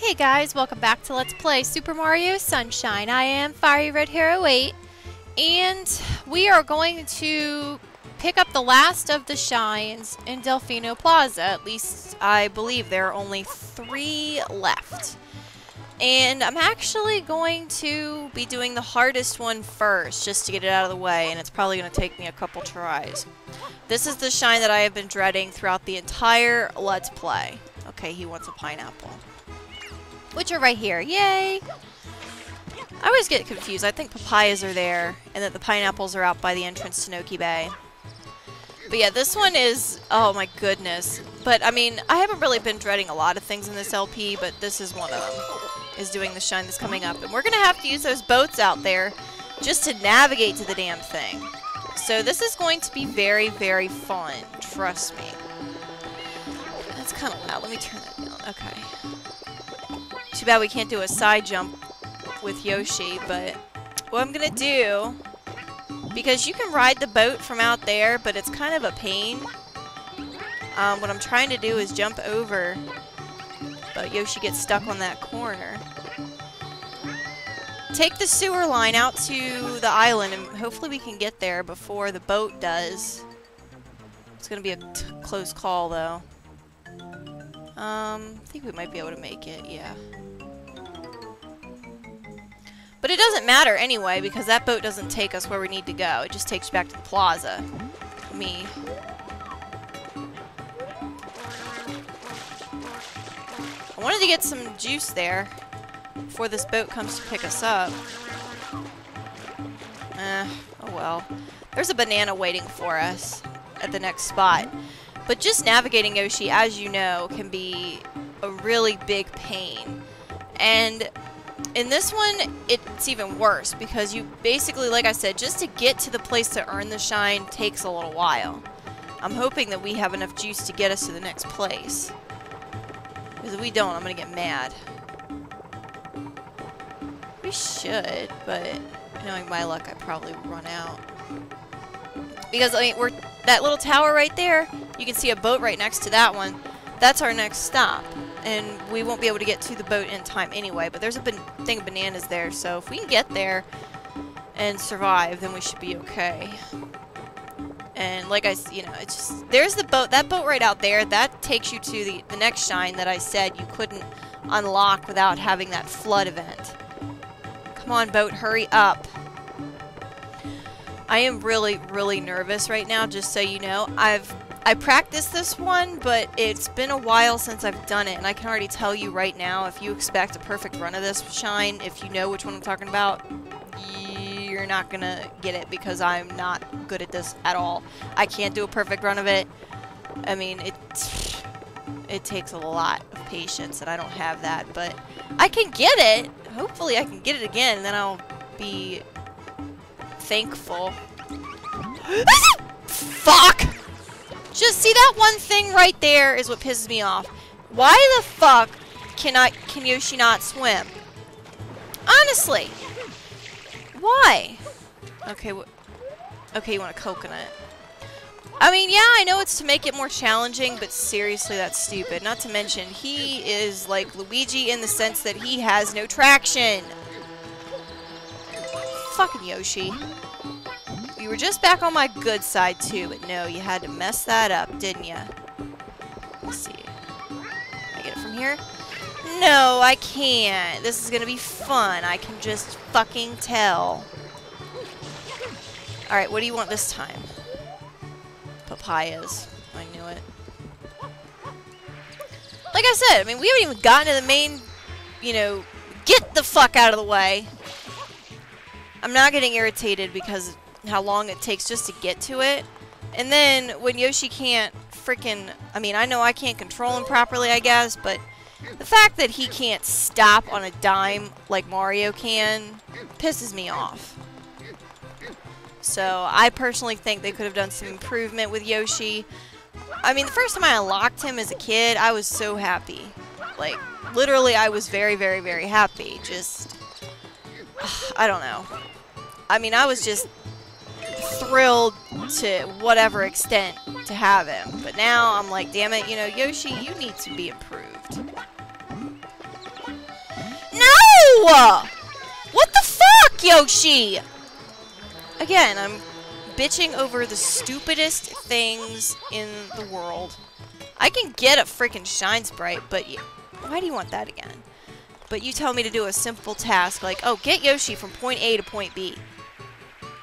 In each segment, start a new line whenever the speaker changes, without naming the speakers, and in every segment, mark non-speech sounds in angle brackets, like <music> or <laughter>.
Hey guys, welcome back to Let's Play Super Mario Sunshine. I am Fieryredhair08, and we are going to pick up the last of the shines in Delfino Plaza. At least I believe there are only three left. And I'm actually going to be doing the hardest one first, just to get it out of the way, and it's probably going to take me a couple tries. This is the shine that I have been dreading throughout the entire Let's Play. Okay, he wants a pineapple. Which are right here. Yay! I always get confused. I think papayas are there, and that the pineapples are out by the entrance to Noki Bay. But yeah, this one is... Oh my goodness. But, I mean, I haven't really been dreading a lot of things in this LP, but this is one of them. Is doing the shine that's coming up. And we're going to have to use those boats out there just to navigate to the damn thing. So this is going to be very, very fun. Trust me. That's kind of loud. Let me turn that down. Okay. Too bad we can't do a side jump with Yoshi, but what I'm going to do, because you can ride the boat from out there, but it's kind of a pain. Um, what I'm trying to do is jump over, but Yoshi gets stuck on that corner. Take the sewer line out to the island, and hopefully we can get there before the boat does. It's going to be a close call, though. Um, I think we might be able to make it, yeah. But it doesn't matter anyway, because that boat doesn't take us where we need to go. It just takes you back to the plaza. Me. I wanted to get some juice there before this boat comes to pick us up. Eh, oh well. There's a banana waiting for us at the next spot. But just navigating Yoshi, as you know, can be a really big pain. And in this one, it's even worse because you basically, like I said, just to get to the place to earn the shine takes a little while. I'm hoping that we have enough juice to get us to the next place. Because if we don't, I'm going to get mad. We should, but knowing my luck, I probably run out. Because, I mean, we're that little tower right there, you can see a boat right next to that one. That's our next stop. And we won't be able to get to the boat in time anyway, but there's a thing of bananas there, so if we can get there and survive, then we should be okay. And like I, you know, it's just, there's the boat, that boat right out there, that takes you to the, the next shine that I said you couldn't unlock without having that flood event. Come on, boat, hurry up. I am really, really nervous right now, just so you know. I've I practiced this one, but it's been a while since I've done it, and I can already tell you right now, if you expect a perfect run of this shine, if you know which one I'm talking about, you're not gonna get it because I'm not good at this at all. I can't do a perfect run of it. I mean, it it takes a lot of patience, and I don't have that, but I can get it. Hopefully I can get it again, then I'll be thankful. <gasps> Ah! Fuck! Just see that one thing right there is what pisses me off. Why the fuck can I can Yoshi not swim? Honestly. Why? Okay, okay, you want a coconut. I mean, yeah, I know it's to make it more challenging, but seriously, that's stupid. Not to mention, he is like Luigi in the sense that he has no traction. Fucking Yoshi. You were just back on my good side, too, but no, you had to mess that up, didn't you? Let's see. Can I get it from here? No, I can't. This is going to be fun. I can just fucking tell. Alright, what do you want this time? Papayas. I knew it. Like I said, I mean, we haven't even gotten to the main, you know, get the fuck out of the way. I'm not getting irritated because how long it takes just to get to it. And then when Yoshi can't freaking, I mean, I know I can't control him properly, I guess, but the fact that he can't stop on a dime like Mario can pisses me off. So I personally think they could have done some improvement with Yoshi. I mean, the first time I unlocked him as a kid, I was so happy. Like, literally, I was very, very, very happy. Just, <sighs> I don't know. I mean, I was just thrilled to whatever extent to have him. But now I'm like, damn it, you know, Yoshi, you need to be improved. No! What the fuck, Yoshi? Again, I'm bitching over the stupidest things in the world. I can get a freaking shine sprite, but why do you want that again? But you tell me to do a simple task like, oh, get Yoshi from point A to point B.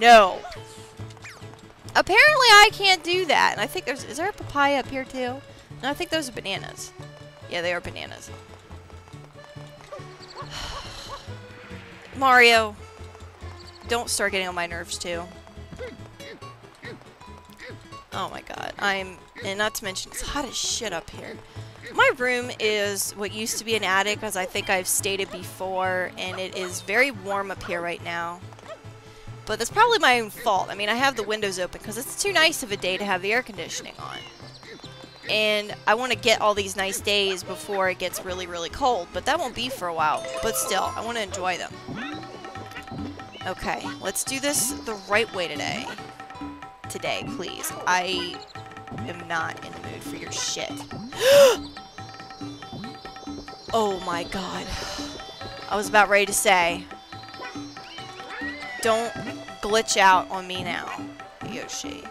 No. Apparently I can't do that. And I think there's, is there a papaya up here too? No, I think those are bananas. Yeah, they are bananas. <sighs> Mario, don't start getting on my nerves too. Oh my god, I'm, and not to mention, it's hot as shit up here. My room is what used to be an attic, as I think I've stated before, and it is very warm up here right now. But that's probably my own fault. I mean, I have the windows open because it's too nice of a day to have the air conditioning on. And I want to get all these nice days before it gets really, really cold. But that won't be for a while. But still, I want to enjoy them. Okay, let's do this the right way today. Today, please. I am not in the mood for your shit. <gasps> oh my god. I was about ready to say, don't glitch out on me now, Yoshi.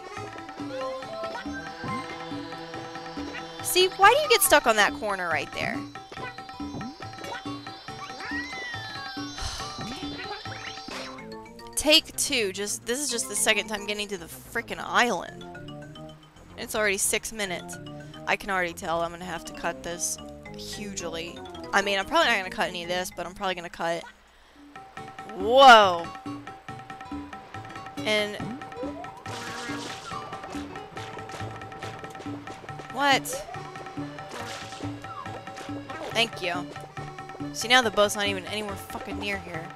See, why do you get stuck on that corner right there? <sighs> Take two. Just This is just the second time getting to the freaking island. It's already six minutes. I can already tell I'm going to have to cut this hugely. I mean, I'm probably not going to cut any of this, but I'm probably going to cut... Whoa! And... What? Thank you. See, now the boat's not even anywhere fucking near here.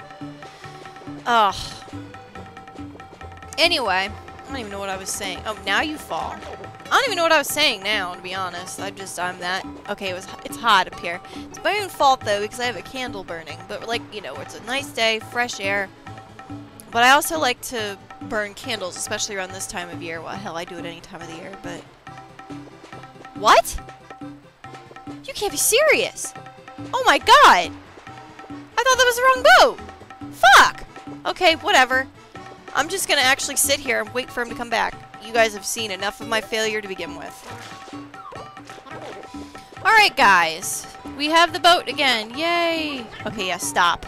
Ugh. Anyway, I don't even know what I was saying. Oh, now you fall. I don't even know what I was saying now, to be honest. I just, I'm that. Okay, it was, it's hot up here. It's my own fault, though, because I have a candle burning. But, like, you know, it's a nice day, fresh air. But I also like to burn candles, especially around this time of year. Well, hell, I do it any time of the year, but... What? You can't be serious! Oh my god! I thought that was the wrong boat! Fuck! Okay, whatever. I'm just gonna actually sit here and wait for him to come back. You guys have seen enough of my failure to begin with. Alright, guys. We have the boat again. Yay! Okay, yeah, stop.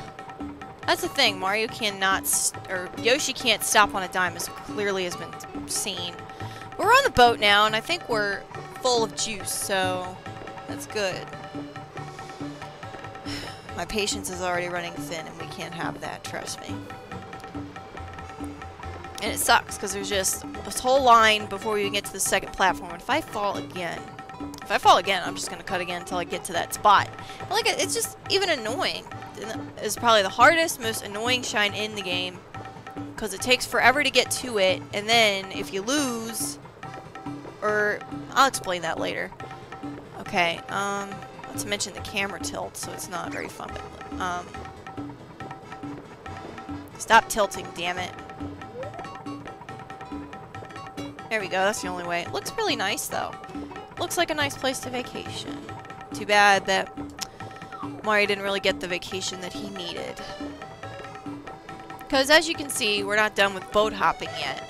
That's the thing. Mario cannot, or Yoshi can't stop on a dime, as clearly has been seen. We're on the boat now, and I think we're full of juice, so that's good. <sighs> My patience is already running thin, and we can't have that, trust me. And it sucks, because there's just this whole line before you get to the second platform. If I fall again, if I fall again, I'm just going to cut again until I get to that spot. But like, it's just even annoying. It's probably the hardest, most annoying shine in the game. Because it takes forever to get to it, and then if you lose, or I'll explain that later. Okay, um, not to mention the camera tilt, so it's not very fun. But, um, stop tilting, damn it. There we go, that's the only way. It looks really nice, though. Looks like a nice place to vacation. Too bad that Mario didn't really get the vacation that he needed. Because as you can see, we're not done with boat hopping yet.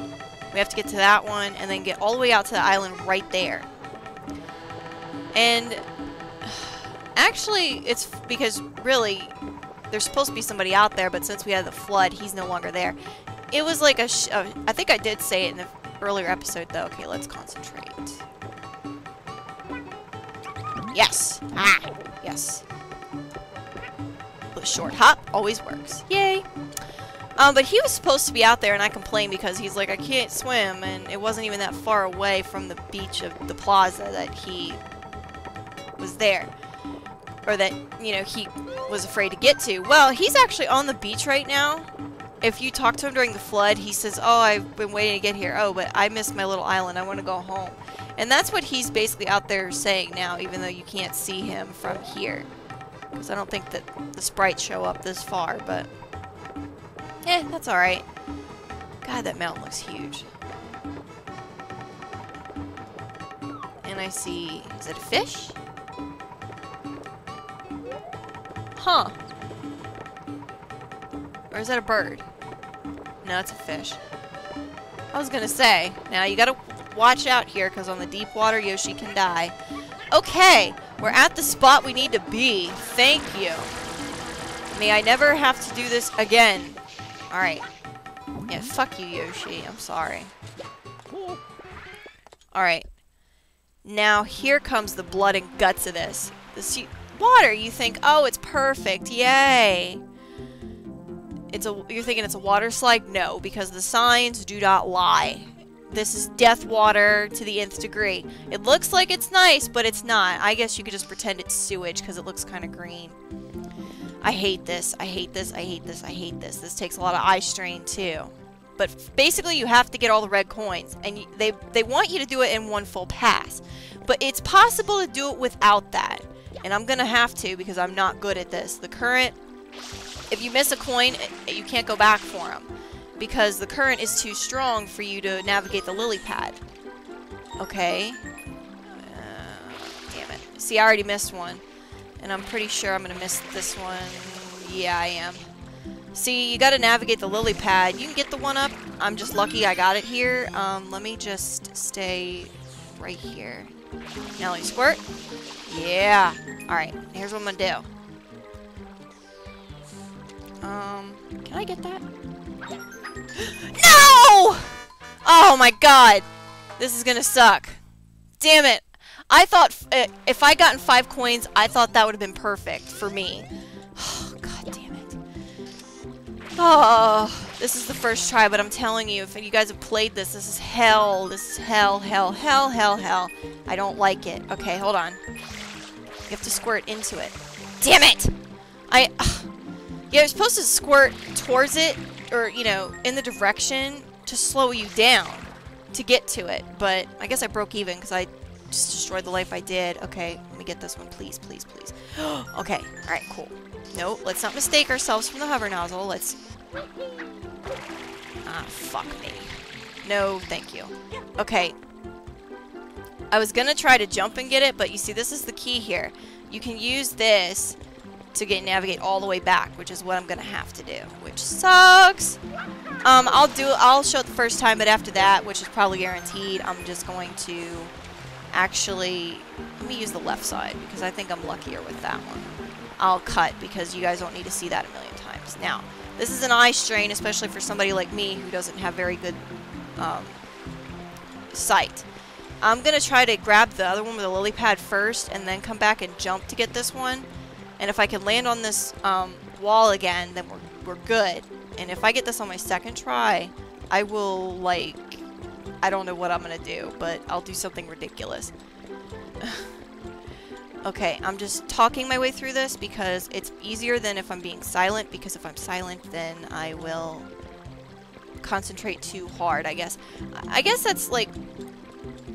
We have to get to that one and then get all the way out to the island right there. And <sighs> actually, it's because really, there's supposed to be somebody out there, but since we had the flood, he's no longer there. It was like a, I think I did say it in the earlier episode though. Okay, let's concentrate. Yes! Ah! Yes. The short hop always works. Yay! Um, but he was supposed to be out there, and I complained because he's like, I can't swim, and it wasn't even that far away from the beach of the plaza that he was there. Or that, you know, he was afraid to get to. Well, he's actually on the beach right now. If you talk to him during the flood, he says, oh, I've been waiting to get here. Oh, but I missed my little island. I want to go home. And that's what he's basically out there saying now, even though you can't see him from here. Because I don't think that the sprites show up this far, but... Eh, that's alright. God, that mountain looks huge. And I see... Is it a fish? Huh. Or is that a bird? No, it's a fish. I was gonna say, now you gotta watch out here, because on the deep water, Yoshi can die. Okay, we're at the spot we need to be. Thank you. May I never have to do this again. Alright. Yeah, fuck you, Yoshi. I'm sorry. Alright. Now, here comes the blood and guts of this. This water, you think, oh, it's perfect. Yay. It's a, you're thinking it's a water slide? No, because the signs do not lie. This is death water to the nth degree. It looks like it's nice, but it's not. I guess you could just pretend it's sewage because it looks kind of green. I hate this. I hate this. I hate this. I hate this. This takes a lot of eye strain, too. But basically, you have to get all the red coins. And they, they want you to do it in one full pass. But it's possible to do it without that. And I'm to have to because I'm not good at this. The current... If you miss a coin, you can't go back for them because the current is too strong for you to navigate the lily pad. Okay. Uh, damn it. See, I already missed one. And I'm pretty sure I'm going to miss this one. Yeah, I am. See, you got to navigate the lily pad. You can get the one up. I'm just lucky I got it here. Um, let me just stay right here. Now let me squirt. Yeah. Alright, here's what I'm going to do. Um, can I get that? <gasps> No! Oh my god. This is gonna suck. Damn it. I thought uh, if I gotten five coins, I thought that would have been perfect for me. Oh, <sighs> god damn it. Oh, this is the first try, but I'm telling you, if you guys have played this, this is hell. This is hell, hell, hell, hell, hell. I don't like it. Okay, hold on. You have to squirt into it. Damn it! I... <sighs> yeah, you're supposed to squirt towards it or, you know, in the direction to slow you down to get to it. But I guess I broke even because I just destroyed the life I did. Okay, let me get this one, please, please, please. <gasps> okay, alright, cool. No, let's not mistake ourselves from the hover nozzle. Let's... Ah, fuck me. No, thank you. Okay. I was gonna try to jump and get it, but you see, this is the key here. You can use this to get navigate all the way back, which is what I'm gonna have to do, which sucks. Um, I'll do, I'll show it the first time, but after that, which is probably guaranteed, I'm just going to actually, let me use the left side because I think I'm luckier with that one. I'll cut because you guys don't need to see that a million times. Now, this is an eye strain, especially for somebody like me who doesn't have very good um, sight. I'm to try to grab the other one with the lily pad first and then come back and jump to get this one. And if I can land on this um, wall again, then we're, we're good. And if I get this on my second try, I will, like, I don't know what I'm going to do, but I'll do something ridiculous. <sighs> okay, I'm just talking my way through this because it's easier than if I'm being silent, because if I'm silent, then I will concentrate too hard, I guess. I guess that's, like,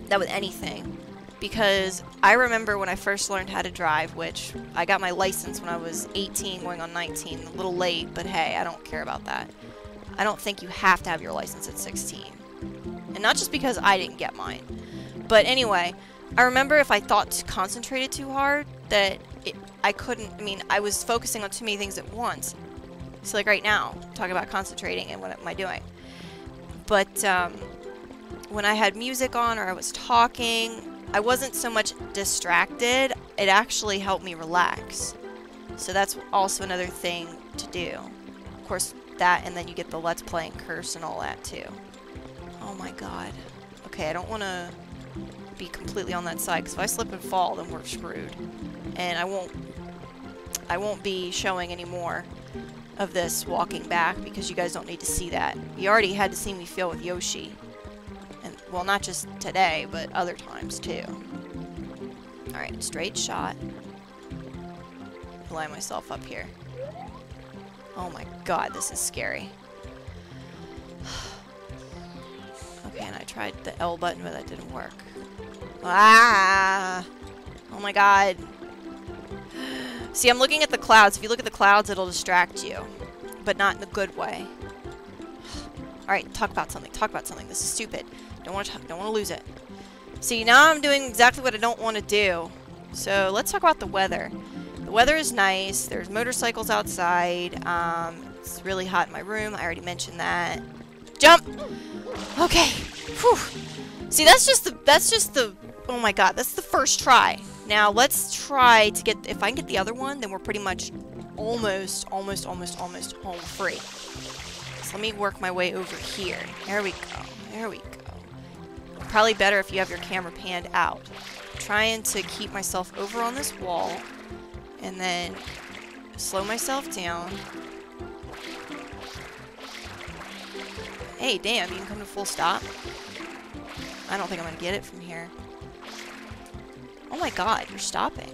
that with anything because I remember when I first learned how to drive, which I got my license when I was 18 going on 19, a little late, but hey, I don't care about that. I don't think you have to have your license at 16. And not just because I didn't get mine. But anyway, I remember if I thought concentrated too hard, that it, I couldn't, I mean, I was focusing on too many things at once. So like right now, talking about concentrating and what am I doing. But um, when I had music on or I was talking, I wasn't so much distracted, it actually helped me relax. So that's also another thing to do. Of course, that and then you get the Let's Play and curse and all that too. Oh my god. Okay, I don't want to be completely on that side, because if I slip and fall, then we're screwed. And I won't, I won't be showing any more of this walking back, because you guys don't need to see that. You already had to see me feel with Yoshi. Well, not just today, but other times too. Alright, straight shot. Line myself up here. Oh my god, this is scary. <sighs> okay, and I tried the L button, but that didn't work. Ah! Oh my god. <gasps> See, I'm looking at the clouds. If you look at the clouds, it'll distract you. But not in the good way. <sighs> Alright, talk about something. Talk about something. This is stupid. Don't want to don't want to lose it. See, now I'm doing exactly what I don't want to do. So let's talk about the weather. The weather is nice. There's motorcycles outside. Um, It's really hot in my room. I already mentioned that. Jump! Okay. Whew. See, that's just the, that's just the, oh my god, that's the first try. Now, let's try to get, if I can get the other one, then we're pretty much almost, almost, almost, almost home free. So let me work my way over here. There we go. There we go. Probably better if you have your camera panned out. trying to keep myself over on this wall and then slow myself down. Hey, damn, you can come to full stop. I don't think I'm going to get it from here. Oh my god, you're stopping.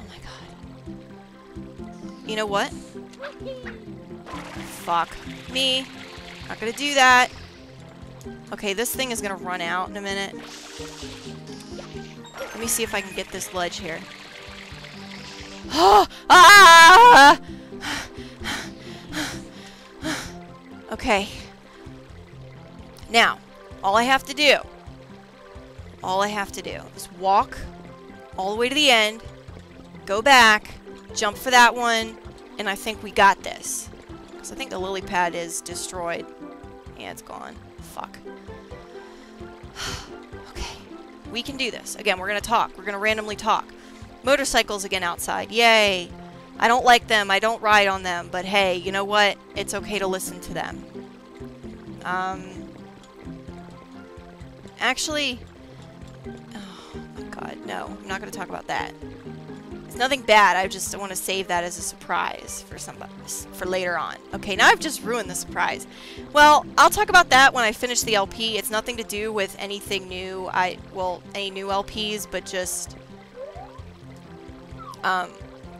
Oh my god. You know what? Fuck me. Not gonna do that. Okay, this thing is gonna run out in a minute. Let me see if I can get this ledge here. ah! Okay. Now, all I have to do, all I have to do is walk all the way to the end, go back, jump for that one, and I think we got this. Because I think the lily pad is destroyed. Yeah, it's gone. Fuck. <sighs> okay. We can do this. Again, we're going to talk. We're going to randomly talk. Motorcycles again outside. Yay. I don't like them. I don't ride on them. But hey, you know what? It's okay to listen to them. Um, actually, <sighs> oh my god, no. I'm not going to talk about that. Nothing bad. I just want to save that as a surprise for somebody for later on. Okay, now I've just ruined the surprise. Well, I'll talk about that when I finish the LP. It's nothing to do with anything new. I well, any new LPs, but just um,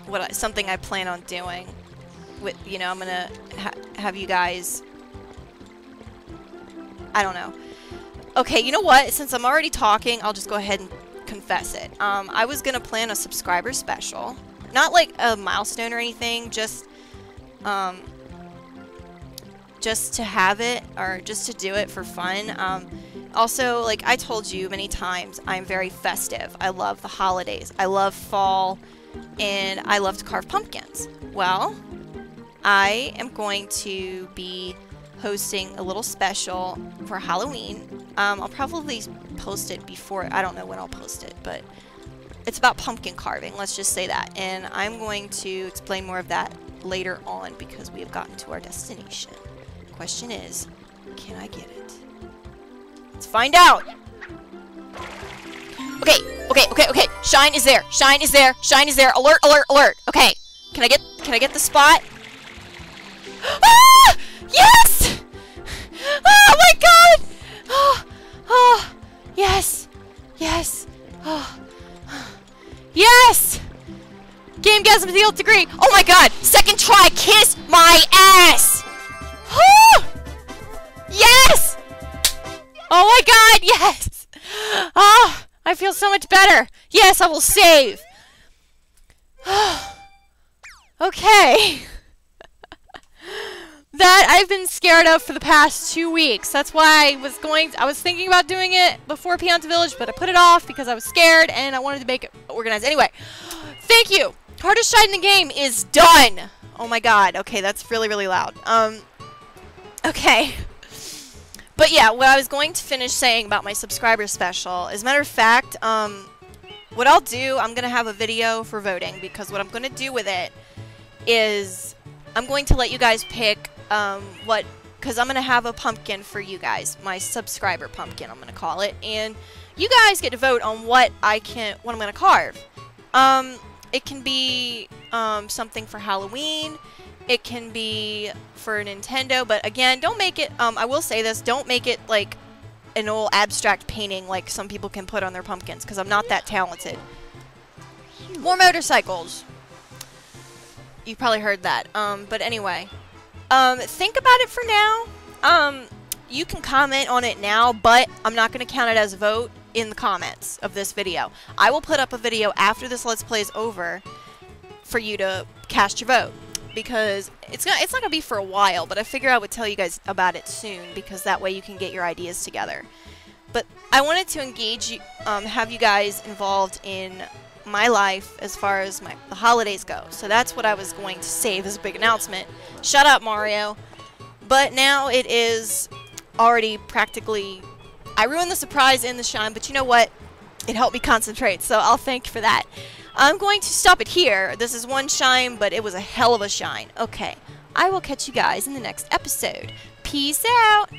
what I, something I plan on doing. With you know, I'm gonna ha have you guys. I don't know. Okay, you know what? Since I'm already talking, I'll just go ahead and confess it. Um, I was gonna plan a subscriber special, not like a milestone or anything, just um, just to have it or just to do it for fun. Um, also, like I told you many times, I'm very festive. I love the holidays. I love fall and I love to carve pumpkins. Well, I am going to be hosting a little special for Halloween. Um, I'll probably post it before, I don't know when I'll post it, but it's about pumpkin carving, let's just say that. And I'm going to explain more of that later on because we have gotten to our destination. Question is, can I get it? Let's find out! Okay, okay, okay, okay. Shine is there. Shine is there. Shine is there. Alert, alert, alert. Okay. Can I get can I get the spot? <gasps> Ah! Yes! Oh <gasps> my god! Oh, <gasps> oh, yes. Yes. Oh. Yes! Game Gasm the nth degree. Oh my god! Second try, kiss my ass! Yes! Oh my god, yes! Oh. I feel so much better. Yes, I will save. <sighs> okay. That I've been scared of for the past two weeks. That's why I was going, I was thinking about doing it before Pianta Village, but I put it off because I was scared and I wanted to make it organized. Anyway, thank you. Hardest shot in the game is done. Oh my god. Okay, that's really, really loud. Um, okay. But yeah, what I was going to finish saying about my subscriber special, as a matter of fact, um, what I'll do, I'm going to have a video for voting because what I'm going to do with it is I'm going to let you guys pick um, what, because I'm going to have a pumpkin for you guys, my subscriber pumpkin, I'm going to call it, and you guys get to vote on what I can, what I'm going to carve. Um, it can be um, something for Halloween. It can be for Nintendo, but again, don't make it, um, I will say this, don't make it like an old abstract painting like some people can put on their pumpkins, because I'm not that talented. More motorcycles. You've probably heard that. Um, but anyway, um, think about it for now. Um, you can comment on it now, but I'm not going to count it as a vote in the comments of this video. I will put up a video after this Let's Play is over for you to cast your vote because it's not it's not gonna be for a while, but I figure I would tell you guys about it soon because that way you can get your ideas together. But I wanted to engage you, um, have you guys involved in
my life as far as my the holidays go. So that's what I was going to say. This big announcement. Shut up, Mario. But now it is already practically. I ruined the surprise in the shine, but you know what? It helped me concentrate, so I'll thank you for that. I'm going to stop it here. This is one shine, but it was a hell of a shine. Okay, I will catch you guys in the next episode. Peace out!